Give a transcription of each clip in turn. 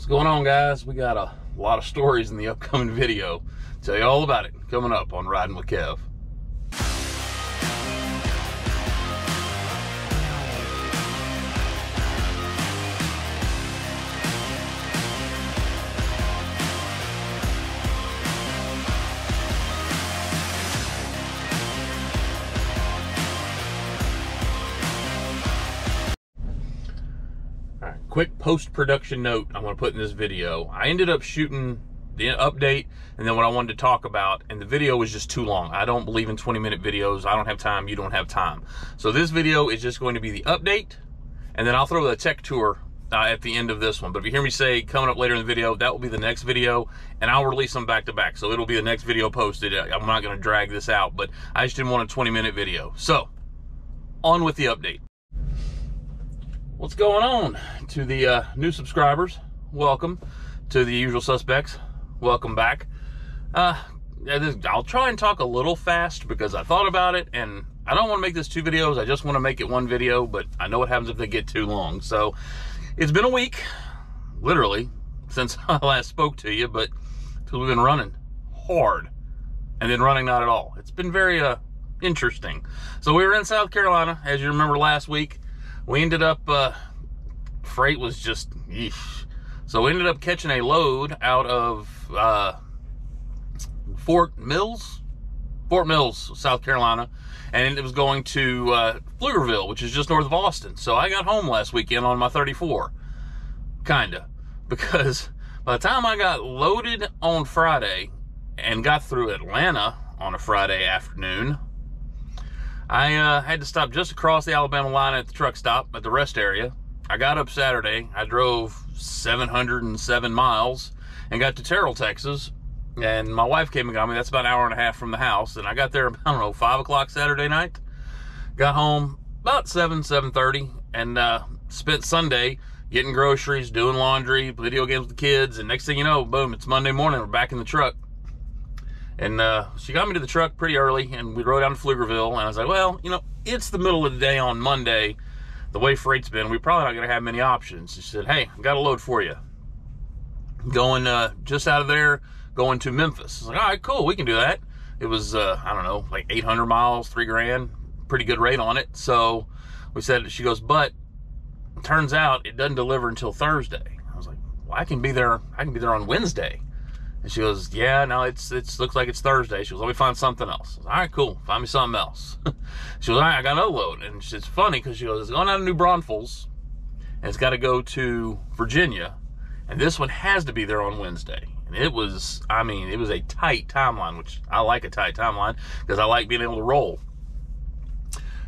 What's going on, guys? We got a lot of stories in the upcoming video. Tell you all about it coming up on Riding with Kev. Quick post-production note I'm going to put in this video. I ended up shooting the update and then what I wanted to talk about and the video was just too long. I don't believe in 20 minute videos. I don't have time. You don't have time. So this video is just going to be the update and then I'll throw the tech tour uh, at the end of this one. But if you hear me say coming up later in the video, that will be the next video and I'll release them back to back. So it'll be the next video posted. I'm not going to drag this out, but I just didn't want a 20 minute video. So on with the update. What's going on to the uh, new subscribers? Welcome to the usual suspects. Welcome back. Uh, I'll try and talk a little fast because I thought about it and I don't want to make this two videos. I just want to make it one video, but I know what happens if they get too long. So it's been a week, literally, since I last spoke to you, but we've been running hard and then running not at all. It's been very uh, interesting. So we were in South Carolina, as you remember last week we ended up, uh, freight was just. So we ended up catching a load out of uh, Fort Mills, Fort Mills, South Carolina, and it was going to uh, Pflugerville, which is just north of Austin. So I got home last weekend on my 34, kinda, because by the time I got loaded on Friday and got through Atlanta on a Friday afternoon, I uh, had to stop just across the Alabama line at the truck stop at the rest area. I got up Saturday. I drove 707 miles and got to Terrell, Texas. And my wife came and got me. That's about an hour and a half from the house. And I got there, I don't know, 5 o'clock Saturday night. Got home about 7, 7.30 and uh, spent Sunday getting groceries, doing laundry, video games with the kids. And next thing you know, boom, it's Monday morning. We're back in the truck. And uh, she got me to the truck pretty early, and we rode down to Pflugerville. And I was like, well, you know, it's the middle of the day on Monday. The way freight's been, we're probably not going to have many options. She said, hey, I got a load for you. Going uh, just out of there, going to Memphis. I was like, all right, cool, we can do that. It was, uh, I don't know, like 800 miles, three grand, pretty good rate on it. So we said, she goes, but turns out it doesn't deliver until Thursday. I was like, well, I can be there, I can be there on Wednesday. And she goes, yeah, no, it's it's looks like it's Thursday. She goes, let me find something else. All right, cool. Find me something else. she goes, all right, I got another load. And it's funny because she goes, it's going out of New Braunfels, and it's got to go to Virginia, and this one has to be there on Wednesday. And it was, I mean, it was a tight timeline, which I like a tight timeline because I like being able to roll.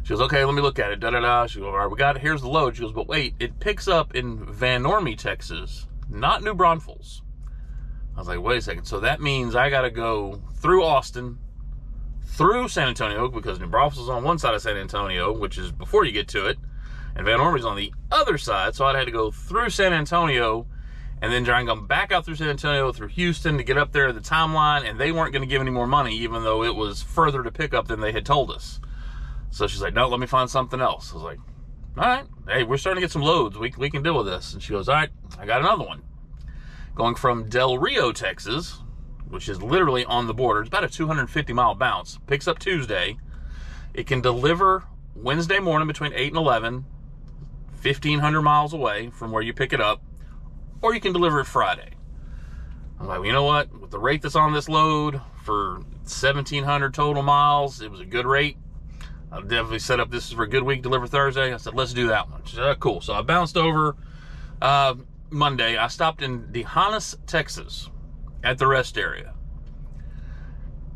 She goes, okay, let me look at it. Da da da. She goes, all right, we got it. Here's the load. She goes, but wait, it picks up in Von Ormy, Texas, not New Braunfels. I was like, wait a second. So that means I got to go through Austin, through San Antonio, because New Braunfels is on one side of San Antonio, which is before you get to it, and Von Ormy's on the other side. So I'd had to go through San Antonio and then try and come back out through San Antonio, through Houston to get up there the timeline, and they weren't going to give any more money, even though it was further to pick up than they had told us. So she's like, no, let me find something else. I was like, all right, hey, we're starting to get some loads. We, we can deal with this. And she goes, all right, I got another one going from Del Rio, Texas, which is literally on the border. It's about a 250 mile bounce. Picks up Tuesday. It can deliver Wednesday morning between 8 and 11, 1,500 miles away from where you pick it up, or you can deliver it Friday. I'm like, well, you know what? With the rate that's on this load for 1,700 total miles, it was a good rate. I definitely set up this for a good week, deliver Thursday. I said, let's do that one. Said, oh, cool. So I bounced over. Uh, Monday, I stopped in D'Hanis, Texas at the rest area.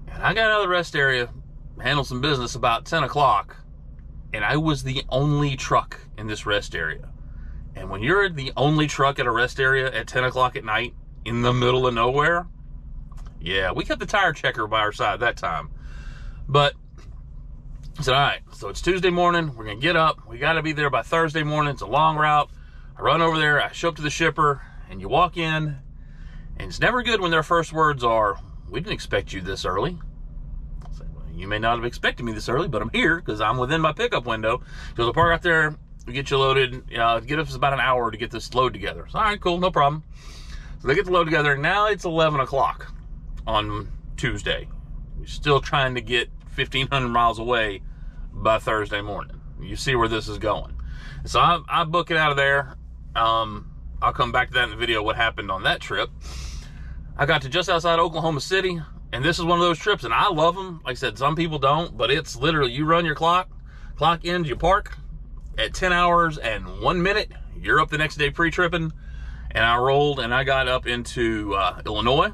And I got out of the rest area, handled some business about 10 o'clock, and I was the only truck in this rest area. And when you're the only truck at a rest area at 10 o'clock at night in the middle of nowhere, yeah, we kept the tire checker by our side that time. But I said, all right, so it's Tuesday morning. We're going to get up. We got to be there by Thursday morning. It's a long route. I run over there, I show up to the shipper, and you walk in, and it's never good when their first words are, We didn't expect you this early. You may not have expected me this early, but I'm here because I'm within my pickup window. So the park out there, we get you loaded. You know, get us about an hour to get this load together. So, all right, cool, no problem. So they get the load together. Now it's 11 o'clock on Tuesday. We're still trying to get 1,500 miles away by Thursday morning. You see where this is going. So I, I book it out of there. Um, I'll come back to that in the video, what happened on that trip. I got to just outside Oklahoma City, and this is one of those trips, and I love them. Like I said, some people don't, but it's literally you run your clock, clock ends, you park at 10 hours and one minute, you're up the next day pre tripping. And I rolled and I got up into uh, Illinois,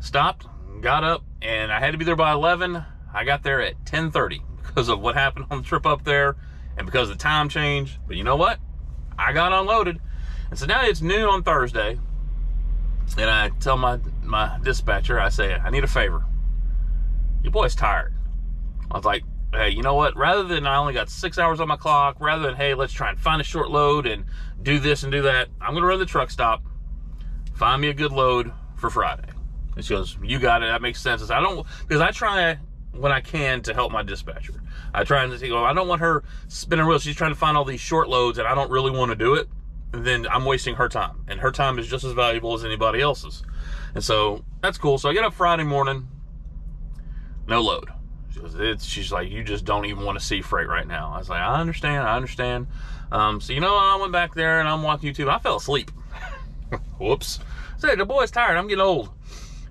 stopped, got up, and I had to be there by 11. I got there at 10:30 because of what happened on the trip up there and because of the time change. But you know what? I got unloaded. And so now it's noon on Thursday. And I tell my, my dispatcher, I say, I need a favor. Your boy's tired. I was like, hey, you know what? Rather than I only got six hours on my clock, rather than, hey, let's try and find a short load and do this and do that, I'm going to run the truck stop, find me a good load for Friday. And she goes, you got it. That makes sense. I, I don't, because I try when I can to help my dispatcher. I try and go, I don't want her spinning wheels. She's trying to find all these short loads and I don't really want to do it. then I'm wasting her time. And her time is just as valuable as anybody else's. And so that's cool. So I get up Friday morning, no load. It's, she's like, you just don't even want to see freight right now. I was like, I understand, I understand. Um, so you know, I went back there and I'm watching YouTube. I fell asleep. Whoops. I said, the boy's tired. I'm getting old.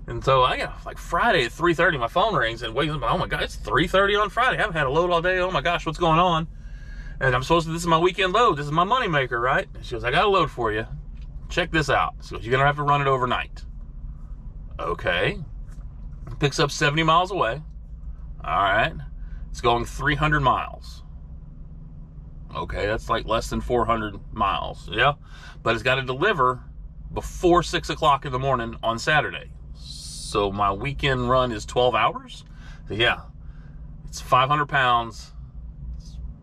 And so I got like Friday at 3:30, my phone rings and wakes up. Oh my god, it's 3:30 on Friday. I haven't had a load all day. Oh my gosh, what's going on? And I'm supposed to. This is my weekend load. This is my money maker, right? And she goes, I got a load for you. Check this out. So you're gonna have to run it overnight. Okay. Picks up 70 miles away. All right. It's going 300 miles. Okay, that's like less than 400 miles. Yeah. But it's got to deliver before 6 o'clock in the morning on Saturday. So my weekend run is 12 hours. So yeah, it's 500 pounds,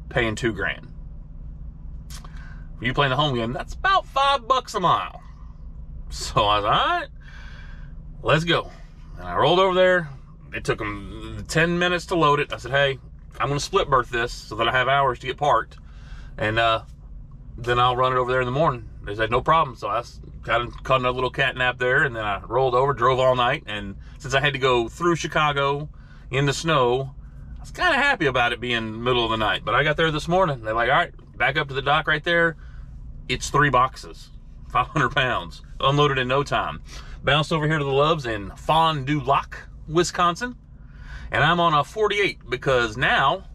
paying two grand. You playing the home game, that's about five bucks a mile. So I was all right, let's go. And I rolled over there. It took them 10 minutes to load it. I said, hey, I'm going to split berth this so that I have hours to get parked. And uh, then I'll run it over there in the morning. They said, no problem. So I of caught a little cat nap there, and then I rolled over, drove all night. And since I had to go through Chicago in the snow, I was kind of happy about it being middle of the night. But I got there this morning. They're like, all right, back up to the dock right there. It's three boxes, 500 pounds, unloaded in no time. Bounced over here to the Love's in Fond du Lac, Wisconsin. And I'm on a 48 because now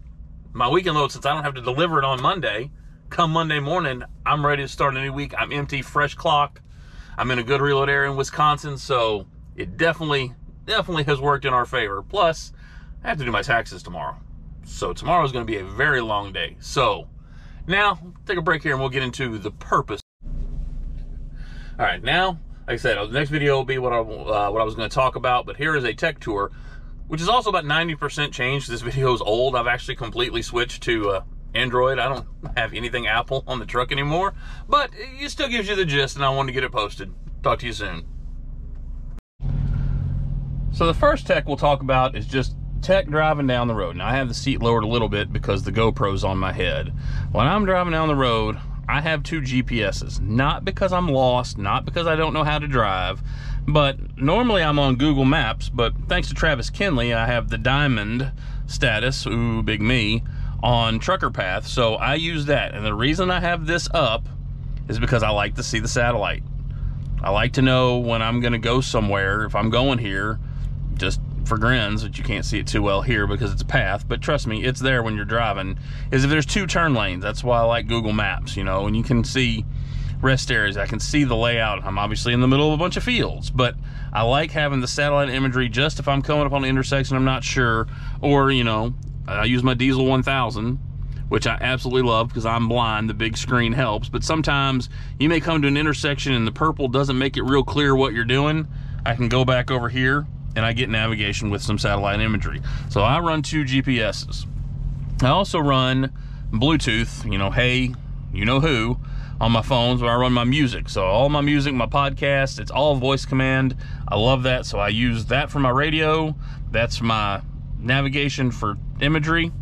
my weekend load, since I don't have to deliver it on Monday, come Monday morning, I'm ready to start a new week. I'm empty, fresh clock. I'm in a good reload area in Wisconsin, so it definitely, definitely has worked in our favor. Plus, I have to do my taxes tomorrow. So tomorrow is going to be a very long day. So now, take a break here and we'll get into the purpose. All right, now, like I said, the next video will be what I, uh, what I was going to talk about, but here is a tech tour, which is also about 90% changed. This video is old. I've actually completely switched to uh, Android. I don't have anything Apple on the truck anymore, but it still gives you the gist, and I want to get it posted. Talk to you soon. So the first tech we'll talk about is just tech driving down the road. Now I have the seat lowered a little bit because the GoPro's on my head. When I'm driving down the road, I have two GPSs. Not because I'm lost, not because I don't know how to drive, but normally I'm on Google Maps, but thanks to Travis Kinley, I have the diamond status, ooh, big me, on Trucker Path, so I use that. And the reason I have this up is because I like to see the satellite. I like to know when I'm going to go somewhere, if I'm going here, just for grins, but you can't see it too well here because it's a path, but trust me, it's there when you're driving, is if there's two turn lanes. That's why I like Google Maps, you know, and you can see rest areas. I can see the layout. I'm obviously in the middle of a bunch of fields, but I like having the satellite imagery just if I'm coming up on an intersection I'm not sure, or, you know, I use my Diesel 1000, which I absolutely love because I'm blind. The big screen helps. But sometimes you may come to an intersection and the purple doesn't make it real clear what you're doing. I can go back over here and I get navigation with some satellite imagery. So I run two GPSs. I also run Bluetooth, you know, hey, you know who, on my phones where I run my music. So all my music, my podcast, it's all voice command. I love that. So I use that for my radio. That's my navigation for imagery.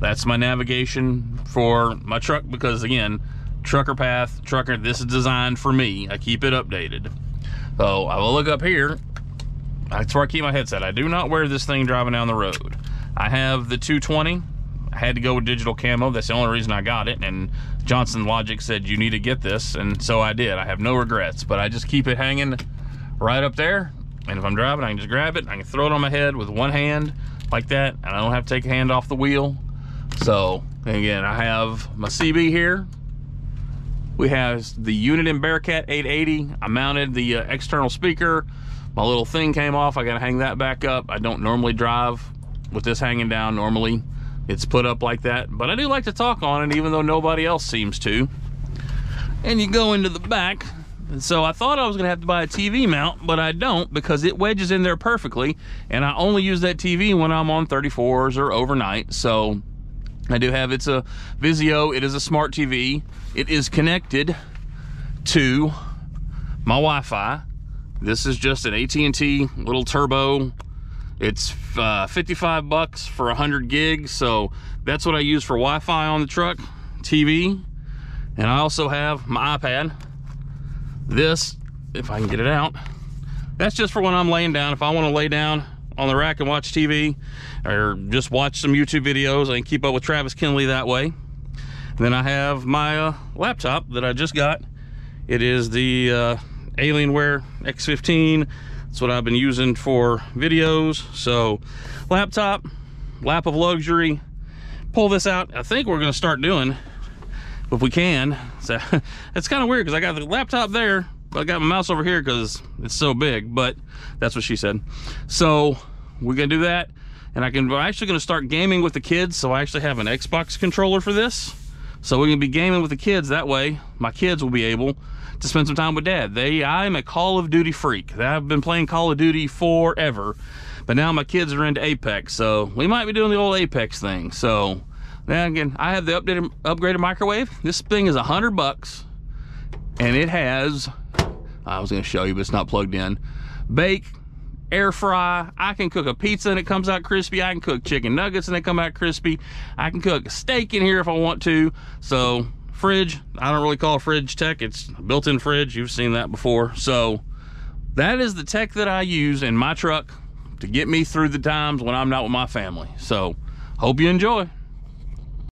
That's my navigation for my truck because again, trucker path, trucker, this is designed for me. I keep it updated. So I will look up here. That's where I keep my headset. I do not wear this thing driving down the road. I have the 220. I had to go with digital camo. That's the only reason I got it. And Johnson Logic said, you need to get this. And so I did. I have no regrets, but I just keep it hanging right up there. And if I'm driving, I can just grab it. I can throw it on my head with one hand like that. And I don't have to take a hand off the wheel. So again, I have my CB here. We have the Uniden Bearcat 880. I mounted the uh, external speaker. My little thing came off. I got to hang that back up. I don't normally drive with this hanging down normally. It's put up like that, but I do like to talk on it even though nobody else seems to. And you go into the back. So I thought I was gonna have to buy a TV mount, but I don't because it wedges in there perfectly. And I only use that TV when I'm on 34s or overnight. So I do have, it's a Vizio, it is a smart TV. It is connected to my Wi-Fi. This is just an AT&T little turbo. It's uh, 55 bucks for 100 gigs, so that's what I use for Wi-Fi on the truck, TV. And I also have my iPad. This, if I can get it out, that's just for when I'm laying down. If I want to lay down on the rack and watch TV or just watch some YouTube videos. and keep up with Travis Kinley that way. then I have my uh, laptop that I just got. It is the uh, Alienware X15. That's what I've been using for videos. So laptop, lap of luxury. Pull this out. I think we're gonna start doing, if we can. So it's kind of weird because I got the laptop there, but I got my mouse over here because it's so big, but that's what she said. So we're gonna do that. And I can, actually gonna start gaming with the kids. So I actually have an Xbox controller for this. So we're gonna be gaming with the kids. That way my kids will be able to spend some time with dad. They, I'm a Call of Duty freak. I've been playing Call of Duty forever, but now my kids are into Apex. So we might be doing the old Apex thing. So now again, I have the updated, upgraded microwave. This thing is a hundred bucks and it has I was gonna show you, but it's not plugged in. Bake, air fry. I can cook a pizza and it comes out crispy. I can cook chicken nuggets and they come out crispy. I can cook a steak in here if I want to. So fridge, I don't really call fridge tech. It's a built-in fridge. You've seen that before. So that is the tech that I use in my truck to get me through the times when I'm not with my family. So hope you enjoy.